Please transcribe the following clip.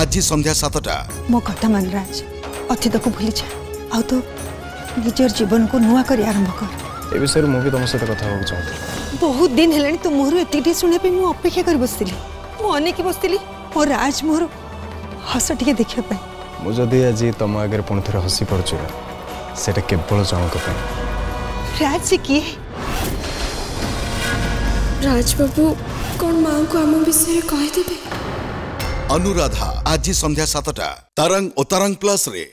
আজি সন্ধ্যা সাতটা মো কথা মানরাজ অতীতকে ভুলি যা আউ তো নিজের জীবনকে নূয়া করে আরম্ভ কর এ বিষয়ে মু বি তোম সাথে কথা হবো চাহুছি বহুত দিন হেলানি তো মোর এতিটি শুনে পে মু অপেক্ষা করে বসছিলি মু অনেকি বসছিলি ও রাজ মোর হস টিকে দেখিবা পাই মু যদি আজি তোম আগে পুনি থরে হসি পড়ছি সেটা কেবল জনক পাই রাজ কি রাজ বাবু কোন মাঙ্কু আম বিষয়ে কই দেবে ଅନୁରାଧା ଆଜି ସନ୍ଧ୍ୟା ସାତଟା ତାରଙ୍ଗ ଓ ତାରଙ୍ଗ ପ୍ଲସ୍ରେ